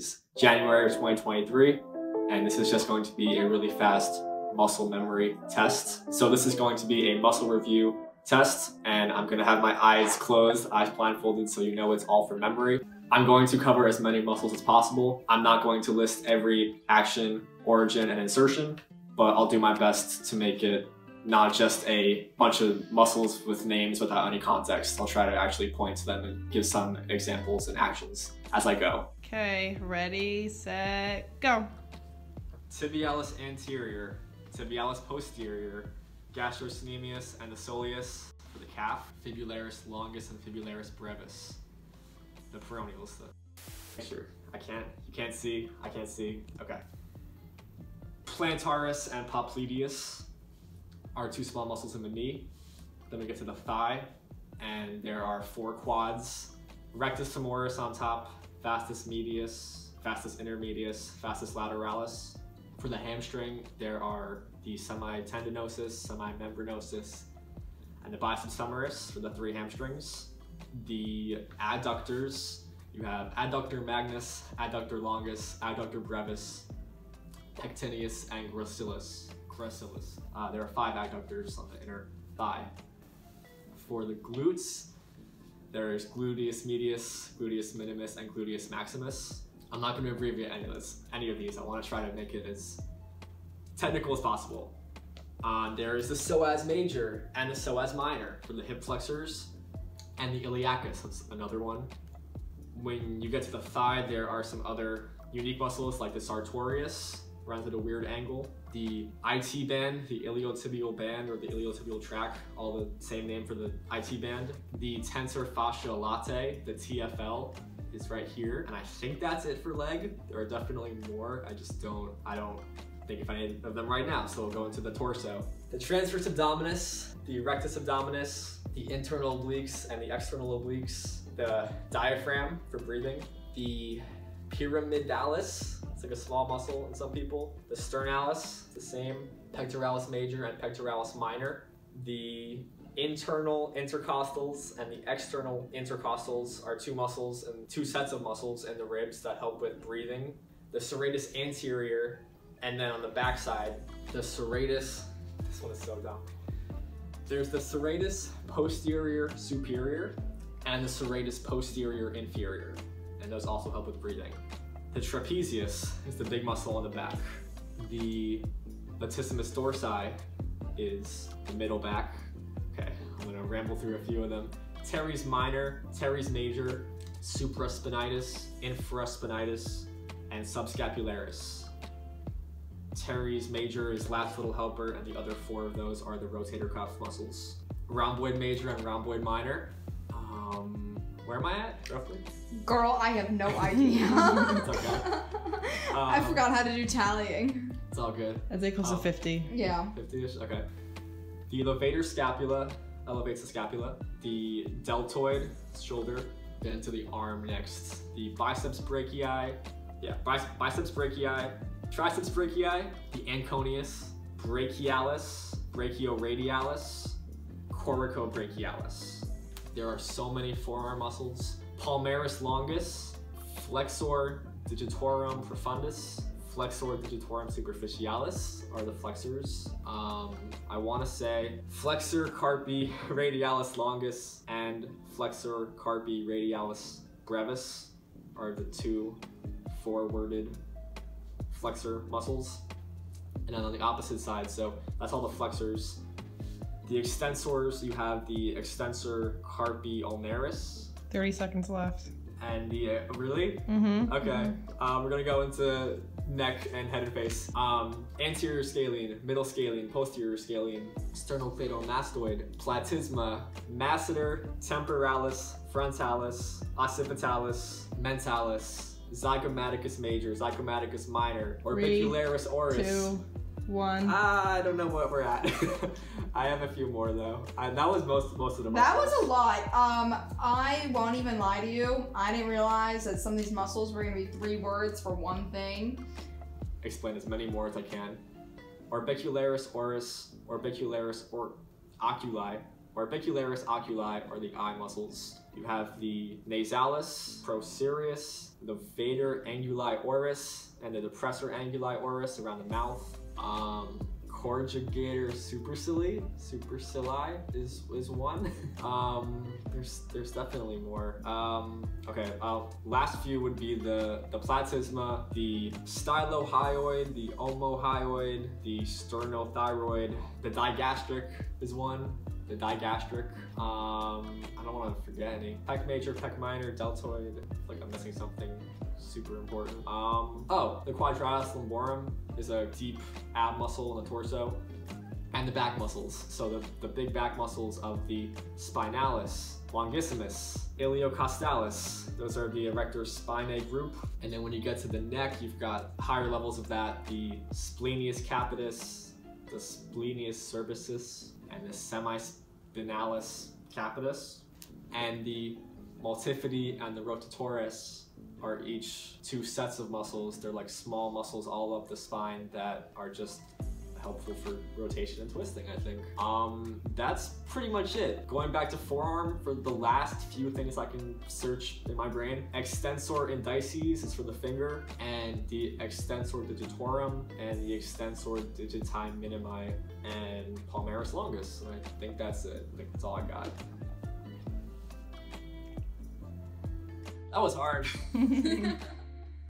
is January of 2023, and this is just going to be a really fast muscle memory test. So this is going to be a muscle review test, and I'm gonna have my eyes closed, eyes blindfolded, so you know it's all from memory. I'm going to cover as many muscles as possible. I'm not going to list every action, origin, and insertion, but I'll do my best to make it not just a bunch of muscles with names without any context. I'll try to actually point to them and give some examples and actions as I go. Okay, ready, set, go. Tibialis anterior, tibialis posterior, gastrocnemius and the soleus for the calf, fibularis longus and fibularis brevis. The peroneals. The... Sure, I can't, you can't see, I can't see, okay. Plantaris and popliteus are two small muscles in the knee. Then we get to the thigh, and there are four quads. Rectus femoris on top, vastus medius, vastus intermedius, vastus lateralis. For the hamstring, there are the semitendinosus, semimembranosus, and the biceps femoris for the three hamstrings. The adductors, you have adductor magnus, adductor longus, adductor brevis, pectineus, and gracilis. gracilis. Uh, there are five adductors on the inner thigh. For the glutes, there's gluteus medius, gluteus minimus, and gluteus maximus. I'm not going to abbreviate any of this, any of these. I want to try to make it as technical as possible. Um, there is the psoas major and the psoas minor for the hip flexors, and the iliacus. That's another one. When you get to the thigh, there are some other unique muscles like the sartorius, runs at a weird angle. The IT band, the iliotibial band or the iliotibial tract, all the same name for the IT band. The tensor fascia latae, the TFL, is right here. And I think that's it for leg. There are definitely more. I just don't, I don't think of any of them right now. So we'll go into the torso. The transverse abdominis, the rectus abdominis, the internal obliques and the external obliques, the diaphragm for breathing, the pyramidalis, it's like a small muscle in some people. The sternalis, the same. Pectoralis major and pectoralis minor. The internal intercostals and the external intercostals are two muscles and two sets of muscles in the ribs that help with breathing. The serratus anterior, and then on the backside, the serratus, this one is so dumb. There's the serratus posterior superior and the serratus posterior inferior, and those also help with breathing. The trapezius is the big muscle on the back. The latissimus dorsi is the middle back. Okay, I'm gonna ramble through a few of them. teres minor, teres major, supraspinatus, infraspinatus, and subscapularis. Teres major is last little helper, and the other four of those are the rotator cuff muscles. Rhomboid major and rhomboid minor. Um, where am I at, roughly? Girl, I have no idea. It's okay. I Um, forgot how to do tallying. It's all good. I'd say close Oh. to 50. Yeah. 50-ish? Okay. The levator scapula elevates the scapula. The deltoid shoulder, then to the arm next. The biceps brachii, yeah, biceps, biceps brachii, triceps brachii, the anconeus, brachialis, brachioradialis, coracobrachialis. There are so many forearm muscles. Palmaris longus, flexor digitorum profundus, flexor digitorum superficialis are the flexors. Um, I want to say flexor carpi radialis longus and flexor carpi radialis brevis are the two forwarded flexor muscles. And then on the opposite side, so that's all the flexors. The extensors, you have the extensor carpi ulnaris 30 seconds left. and uh, really? Mm-hmm. Okay, um, we're gonna go into neck and head and face. Um, anterior scalene, middle scalene, posterior scalene, sternocleidomastoid, platysma, masseter, temporalis, frontalis, occipitalis, mentalis, zygomaticus major, zygomaticus minor, Three, orbicularis oris. Two, one. I don't know what we're at. I have a few more though. I, that was most most of the. That was a lot. Um, I won't even lie to you. I didn't realize that some of these muscles were gonna be three words for one thing. explain as many more as I can. Orbicularis oris, orbicularis or oculi, orbicularis oculi are the eye muscles. You have the nasalis, procerus, the vader anguli oris, and the depressor anguli oris around the mouth. Um, corrugator supercilii, supercilii is is one. um, there's there's definitely more. Um, okay, uh, last few would be the the platysma, the stylohyoid, the omohyoid, the sternothyroid, the digastric is one. The digastric. Um, I don't want to forget any. Pec major, pec minor, deltoid. Like I'm missing something super important. Um, oh, the quadratus lumborum is a deep ab muscle in the torso. And the back muscles. So the, the big back muscles of the spinalis, longissimus, iliocostalis. Those are the erector spinae group. And then when you get to the neck, you've got higher levels of that, the splenius capitis, the splenius cervicis, and the semispinalis capitis. And the multifidi and the rotatores are each two sets of muscles. They're like small muscles all up the spine that are just helpful for rotation and twisting, I think. Um, that's pretty much it. Going back to forearm for the last few things I can search in my brain. Extensor indicis is for the finger, and the extensor digitorum, and the extensor digiti minimi, and palmaris longus. And I think that's it. I think that's all I got. That was hard.